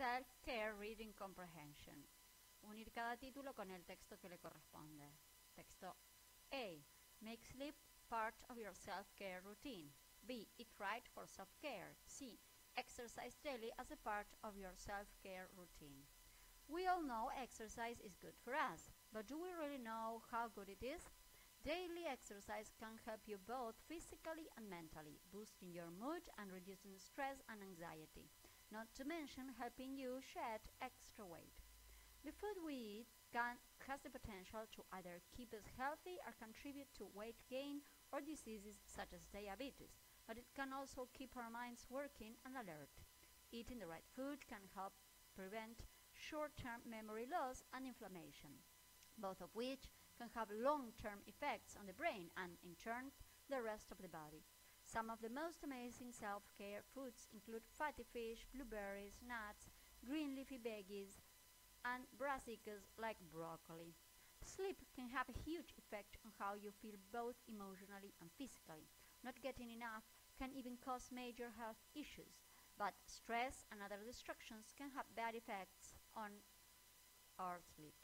Self-Care Reading Comprehension. Unir cada título con el texto que le corresponde. Texto A. Make sleep part of your self-care routine. B. Eat right for self-care. C. Exercise daily as a part of your self-care routine. We all know exercise is good for us, but do we really know how good it is? Daily exercise can help you both physically and mentally, boosting your mood and reducing stress and anxiety, not to mention helping you shed extra weight. The food we eat can, has the potential to either keep us healthy or contribute to weight gain or diseases such as diabetes, but it can also keep our minds working and alert. Eating the right food can help prevent short-term memory loss and inflammation, both of which can have long-term effects on the brain and, in turn, the rest of the body. Some of the most amazing self-care foods include fatty fish, blueberries, nuts, green leafy veggies, and brassicas like broccoli. Sleep can have a huge effect on how you feel both emotionally and physically. Not getting enough can even cause major health issues, but stress and other distractions can have bad effects on our sleep.